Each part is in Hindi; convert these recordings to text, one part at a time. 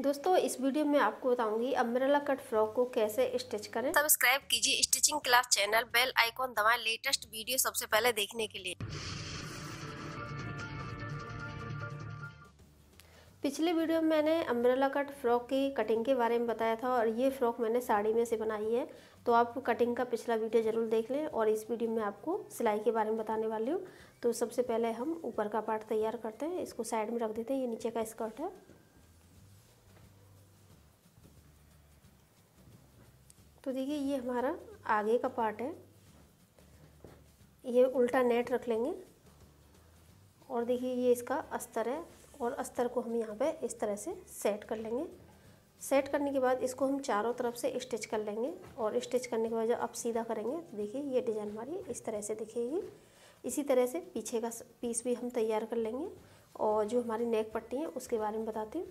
दोस्तों इस वीडियो में आपको बताऊँगी अम्ब्रेला कट फ्रॉक को कैसे स्टिच करें। सब्सक्राइब कीजिए stitching class channel bell icon दबाएँ लेटेस्ट वीडियो सबसे पहले देखने के लिए। पिछले वीडियो में मैंने अम्ब्रेला कट फ्रॉक की कटिंग के बारे में बताया था और ये फ्रॉक मैंने साड़ी में से बनाई है। तो आप कटिंग का पिछला वीडियो ज़रूर देख लें और इस वीडियो में आपको सिलाई के बारे में बताने वाली हूँ। तो सबसे पहले हम ऊपर का पार्ट तैयार करते हैं इसको साइड में रख देते हैं ये नीचे का स्कर्ट है। तो देखिए, ये हमारा आगे का पार्ट है। ये उल्टा नेट रख लेंगे। और देखिए, ये इसका अस्तर है और अस्तर को हम यहाँ पे इस तरह से सेट कर लेंगे। सेट करने के बाद इसको हम चारों तरफ़ से स्टिच कर लेंगे और स्टिच करने के बाद जब आप सीधा करेंगे तो देखिए, ये डिज़ाइन हमारी इस तरह से दिखेगी। इसी तरह से पीछे का पीस भी हम तैयार कर लेंगे। और जो हमारी नेक पट्टी है, उसके बारे में बताती हूँ।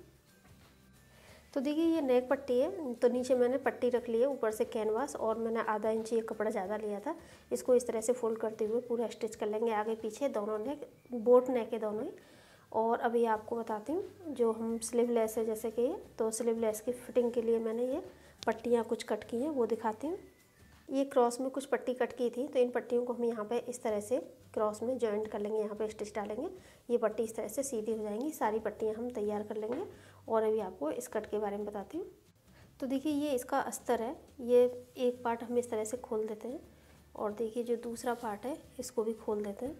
तो देखिए, ये नेक पट्टी है तो नीचे मैंने पट्टी रख ली है, ऊपर से कैनवास और मैंने आधा इंच ये कपड़ा ज़्यादा लिया था। इसको इस तरह से फोल्ड करते हुए पूरा स्टिच कर लेंगे आगे पीछे, दोनों नेक बोट नेक है दोनों ही। और अभी आपको बताती हूँ, जो हम स्लीव लेस है, जैसे कि तो स्लीव लेस की फिटिंग के लिए मैंने ये पट्टियाँ कुछ कट की हैं, वो दिखाती हूँ। ये क्रॉस में कुछ पट्टी कट की थी तो इन पट्टियों को हम यहाँ पे इस तरह से क्रॉस में जॉइंट कर लेंगे, यहाँ पे स्टिच डालेंगे। ये पट्टी इस तरह से सीधी हो जाएँगी, सारी पट्टियाँ हम तैयार कर लेंगे। और अभी आपको इस कट के बारे में बताती हूँ। तो देखिए, ये इसका अस्तर है। ये एक पार्ट हम इस तरह से खोल देते हैं और देखिए, जो दूसरा पार्ट है, इसको भी खोल देते हैं।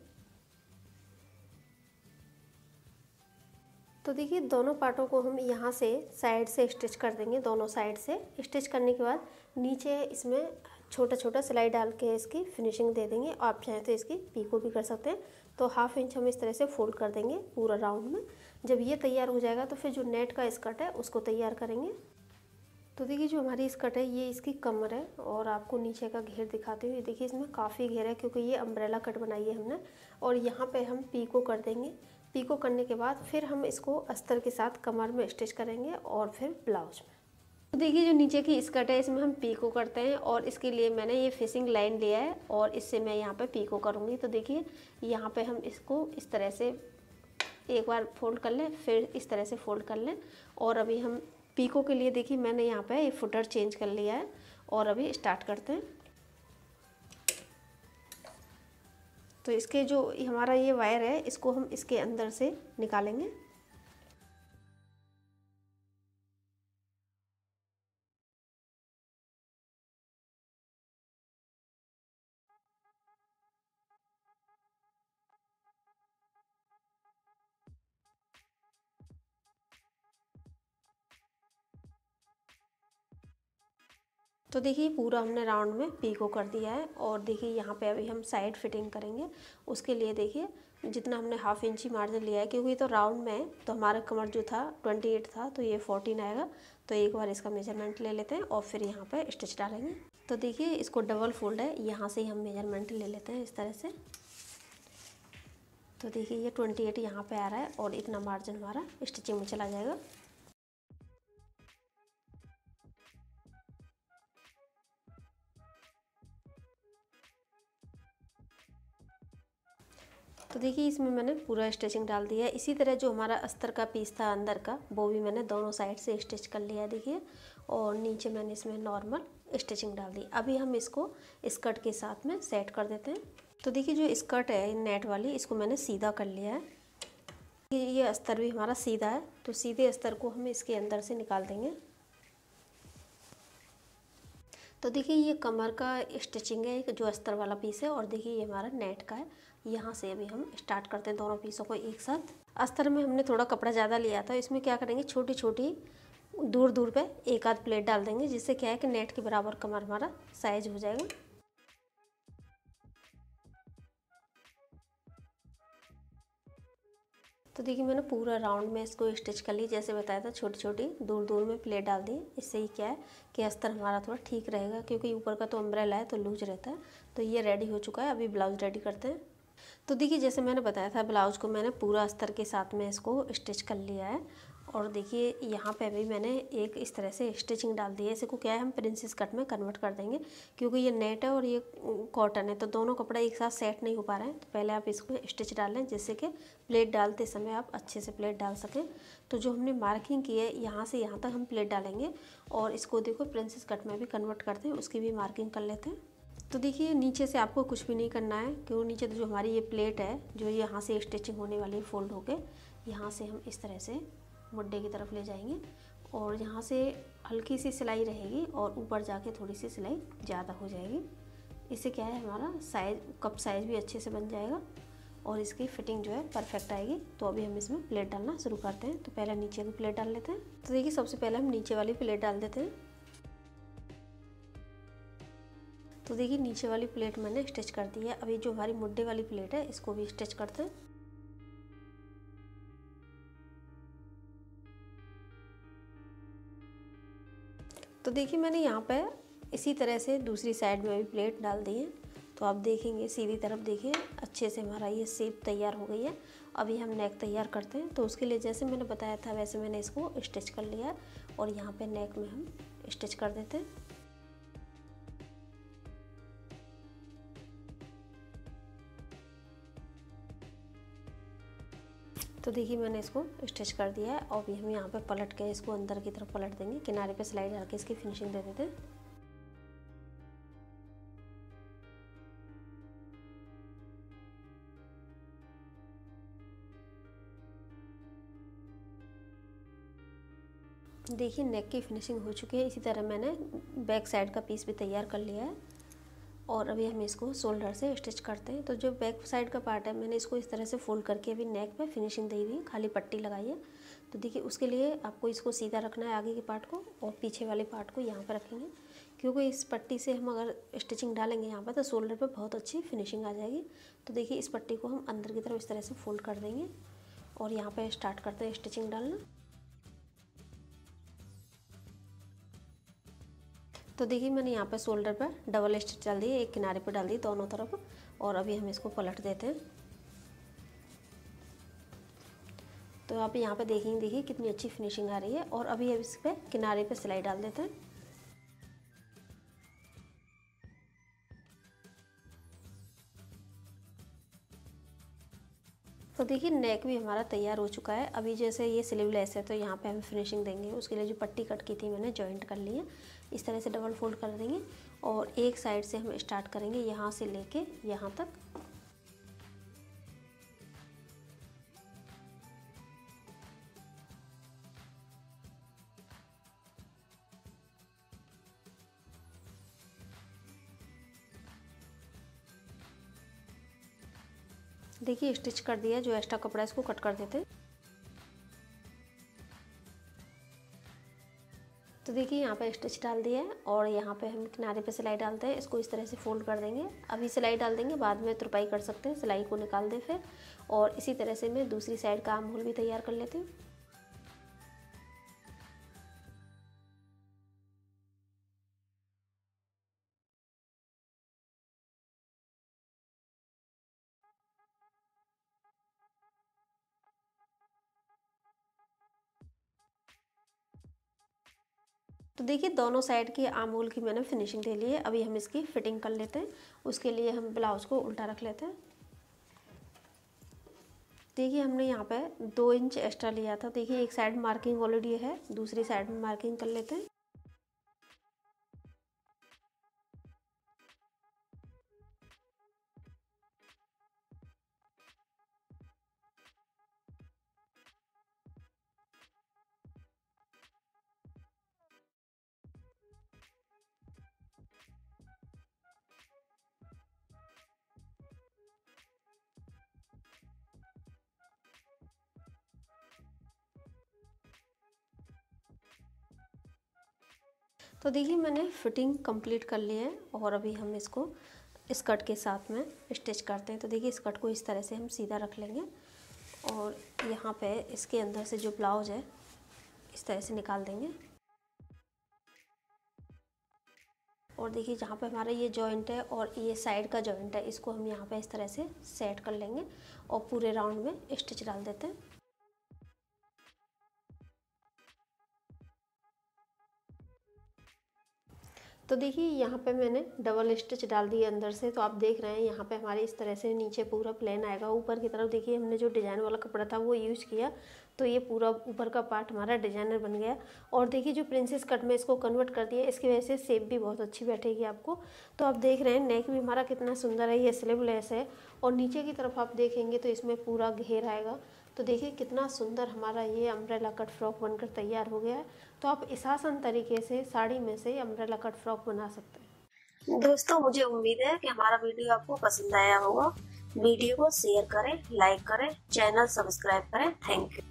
तो देखिए, दोनों पार्टों को हम यहाँ से साइड से स्टिच कर देंगे, दोनों साइड से। स्टिच करने के बाद नीचे इसमें छोटा छोटा सिलाई डाल के इसकी फिनिशिंग दे देंगे। आप चाहें तो इसकी पीको भी कर सकते हैं। तो हाफ़ इंच हम इस तरह से फोल्ड कर देंगे पूरा राउंड में। जब ये तैयार हो जाएगा तो फिर जो नेट का स्कर्ट है उसको तैयार करेंगे। तो देखिए जो हमारी स्कर्ट है, ये इसकी कमर है और आपको नीचे का घेर दिखाते हुए देखिए इसमें काफ़ी घेर है क्योंकि ये अम्ब्रेला कट बनाई है हमने और यहाँ पे हम पीको कर देंगे। पीको करने के बाद फिर हम इसको अस्तर के साथ कमर में स्टिच करेंगे और फिर ब्लाउज में। तो देखिए जो नीचे की स्कर्ट है, इसमें हम पीको करते हैं और इसके लिए मैंने ये फिशिंग लाइन लिया है और इससे मैं यहाँ पे पीको करूँगी। तो देखिए यहाँ पे हम इसको इस तरह से एक बार फोल्ड कर लें, फिर इस तरह से फोल्ड कर लें। और अभी हम पीको के लिए देखिए, मैंने यहाँ पे ये फुटर चेंज कर लिया है और अभी स्टार्ट करते हैं। तो इसके जो हमारा ये वायर है, इसको हम इसके अंदर से निकालेंगे। तो देखिए, पूरा हमने राउंड में पीको कर दिया है और देखिए, यहाँ पे अभी हम साइड फिटिंग करेंगे। उसके लिए देखिए, जितना हमने हाफ़ इंची मार्जिन लिया है, क्योंकि तो राउंड में तो हमारा कमर जो था ट्वेंटी एट था तो ये फोर्टीन आएगा। तो एक बार इसका मेज़रमेंट ले लेते हैं और फिर यहाँ पे स्टिच डालेंगे। तो देखिए, इसको डबल फोल्ड है, यहाँ से ही हम मेज़रमेंट ले लेते हैं इस तरह से। तो देखिए, ये ट्वेंटी एट यहाँ पर आ रहा है और इतना मार्जिन हमारा स्टिचिंग में चला जाएगा। तो देखिए, इसमें मैंने पूरा स्टिचिंग डाल दिया है। इसी तरह जो हमारा अस्तर का पीस था अंदर का, वो भी मैंने दोनों साइड से स्टिच कर लिया देखिए। और नीचे मैंने इसमें नॉर्मल स्टिचिंग डाल दी। अभी हम इसको स्कर्ट के साथ में सेट कर देते हैं। तो देखिए, जो स्कर्ट है नेट वाली, इसको मैंने सीधा कर लिया है। ये अस्तर भी हमारा सीधा है तो सीधे अस्तर को हम इसके अंदर से निकाल देंगे। तो देखिए, ये कमर का स्टिचिंग है जो अस्तर वाला पीस है, और देखिए, ये हमारा नेट का है। यहाँ से अभी हम स्टार्ट करते हैं दोनों पीसों को एक साथ। अस्तर में हमने थोड़ा कपड़ा ज़्यादा लिया था, इसमें क्या करेंगे छोटी छोटी दूर दूर पे एक आध प्लेट डाल देंगे, जिससे क्या है कि नेट के बराबर कमर हमारा साइज़ हो जाएगा। तो देखिए, मैंने पूरा राउंड में इसको स्टिच कर ली जैसे बताया था छोटी छोटी दूर दूर में प्लेट डाल दी। इससे ही क्या है कि अस्तर हमारा थोड़ा ठीक रहेगा, क्योंकि ऊपर का तो अम्ब्रेला है तो लूज रहता है। तो ये रेडी हो चुका है, अभी ब्लाउज रेडी करते हैं। तो देखिए, जैसे मैंने बताया था, ब्लाउज को मैंने पूरा अस्तर के साथ में इसको स्टिच कर लिया है। और देखिए, यहाँ पे भी मैंने एक इस तरह से स्टिचिंग डाल दी है। इसे को क्या है, हम प्रिंसेस कट में कन्वर्ट कर देंगे, क्योंकि ये नेट है और ये कॉटन है तो दोनों कपड़े एक साथ सेट नहीं हो पा रहे हैं। तो पहले आप इसको स्टिच डाल लें, जिससे कि प्लेट डालते समय आप अच्छे से प्लेट डाल सकें। तो जो हमने मार्किंग की है, यहाँ से यहाँ तक हम प्लेट डालेंगे और इसको देखो, प्रिंसेस कट में भी कन्वर्ट करते हैं उसकी भी मार्किंग कर लेते हैं। तो देखिए, नीचे से आपको कुछ भी नहीं करना है, क्यों? नीचे तो जो हमारी ये प्लेट है, जो यहाँ से स्टिचिंग होने वाली है फोल्ड होके, यहाँ से हम इस तरह से मुड्डे की तरफ़ ले जाएँगे और यहाँ से हल्की सी सिलाई रहेगी और ऊपर जाके थोड़ी सी सिलाई ज़्यादा हो जाएगी। इससे क्या है, हमारा साइज़ कप साइज़ भी अच्छे से बन जाएगा और इसकी फिटिंग जो है परफेक्ट आएगी। तो अभी हम इसमें प्लेट डालना शुरू करते हैं। तो पहले नीचे की प्लेट डाल लेते हैं। तो देखिए, सबसे पहले हम नीचे वाली प्लेट डाल देते हैं। तो देखिए, नीचे वाली प्लेट मैंने स्टिच कर दी है। अभी जो हमारी मुड्डे वाली प्लेट है, इसको भी स्टिच करते हैं। तो देखिए, मैंने यहाँ पे इसी तरह से दूसरी साइड में भी प्लेट डाल दी है। तो आप देखेंगे, सीधी तरफ़ देखिए, अच्छे से हमारा ये सेप तैयार हो गई है। अभी हम नेक तैयार करते हैं। तो उसके लिए जैसे मैंने बताया था, वैसे मैंने इसको स्टिच कर लिया और यहाँ पे नेक में हम स्टिच कर देते हैं। तो देखिए मैंने इसको स्टिच कर दिया है और अभी हम यहाँ पे पलट के इसको अंदर की तरफ़ पलट देंगे। किनारे पे सिलाई डाल के इसकी फिनिशिंग दे देते हैं। देखिए नेक की फिनिशिंग हो चुकी है। इसी तरह मैंने बैक साइड का पीस भी तैयार कर लिया है। और अभी हम इसको शोल्डर से स्टिच करते हैं। तो जो बैक साइड का पार्ट है, मैंने इसको इस तरह से फोल्ड करके अभी नेक पे फिनिशिंग दी हुई है खाली पट्टी लगाई है। तो देखिए, उसके लिए आपको इसको सीधा रखना है आगे के पार्ट को और पीछे वाले पार्ट को यहाँ पर रखेंगे। क्योंकि इस पट्टी से हम अगर स्टिचिंग डालेंगे यहाँ पर तो शोल्डर पर बहुत अच्छी फिनिशिंग आ जाएगी। तो देखिए, इस पट्टी को हम अंदर की तरफ़ इस तरह से फोल्ड कर देंगे और यहाँ पर स्टार्ट करते हैं स्टिचिंग डालना। तो देखिए मैंने यहाँ पे शोल्डर पर डबल स्टिच डाल दी एक किनारे पर डाल दी दोनों तरफ़, और अभी हम इसको पलट देते हैं। तो आप यहाँ पे देखेंगे, देखिए कितनी अच्छी फिनिशिंग आ रही है, और अभी इस पर किनारे पे सिलाई डाल देते हैं। तो देखिए नेक भी हमारा तैयार हो चुका है। अभी जैसे ये स्लीवलेस है तो यहाँ पे हम फिनिशिंग देंगे। उसके लिए जो पट्टी कट की थी, मैंने जॉइंट कर ली है। इस तरह से डबल फोल्ड कर देंगे और एक साइड से हम स्टार्ट करेंगे यहाँ से लेके यहाँ तक। देखिए स्टिच कर दिया जो एक्स्ट्रा कपड़ा इसको कट कर देते तो देखिए, यहाँ पर स्टिच डाल दिया है और यहाँ पे हम किनारे पे सिलाई डालते हैं। इसको इस तरह से फोल्ड कर देंगे। अभी सिलाई डाल देंगे, बाद में तुरपाई कर सकते हैं। सिलाई को निकाल दें फिर और इसी तरह से मैं दूसरी साइड का आम होल भी तैयार कर लेती हूँ। तो देखिए, दोनों साइड की आमूल की मैंने फिनिशिंग दे ली है। अभी हम इसकी फिटिंग कर लेते हैं। उसके लिए हम ब्लाउज को उल्टा रख लेते हैं। देखिए, हमने यहाँ पे दो इंच एक्स्ट्रा लिया था। देखिए, एक साइड मार्किंग ऑलरेडी है, दूसरी साइड में मार्किंग कर लेते हैं। तो देखिए, मैंने फिटिंग कंप्लीट कर ली है और अभी हम इसको स्कर्ट के साथ में स्टिच करते हैं। तो देखिए, स्कर्ट को इस तरह से हम सीधा रख लेंगे और यहाँ पे इसके अंदर से जो ब्लाउज है, इस तरह से निकाल देंगे। और देखिए, जहाँ पे हमारा ये जॉइंट है और ये साइड का जॉइंट है, इसको हम यहाँ पे इस तरह से सेट कर लेंगे और पूरे राउंड में स्टिच डाल देते हैं। तो देखिए, यहाँ पे मैंने डबल स्टिच डाल दी अंदर से। तो आप देख रहे हैं, यहाँ पे हमारे इस तरह से नीचे पूरा प्लेन आएगा। ऊपर की तरफ़ देखिए, हमने जो डिज़ाइन वाला कपड़ा था, वो यूज़ किया। तो ये पूरा ऊपर का पार्ट हमारा डिज़ाइनर बन गया। और देखिए, जो प्रिंसेस कट में इसको कन्वर्ट कर दिया, इसकी वजह से सेप भी बहुत अच्छी बैठेगी आपको। तो आप देख रहे हैं नेक भी हमारा कितना सुंदर है, ये स्लीवलेस है। और नीचे की तरफ़ आप देखेंगे तो इसमें पूरा घेर आएगा। तो देखिए कितना सुंदर हमारा ये अम्ब्रेला कट फ्रॉक बनकर तैयार हो गया है। तो आप इस आसान तरीके से साड़ी में से अम्ब्रेला कट फ्रॉक बना सकते हैं। दोस्तों, मुझे उम्मीद है कि हमारा वीडियो आपको पसंद आया होगा। वीडियो को शेयर करें लाइक करें चैनल सब्सक्राइब करें। Thank you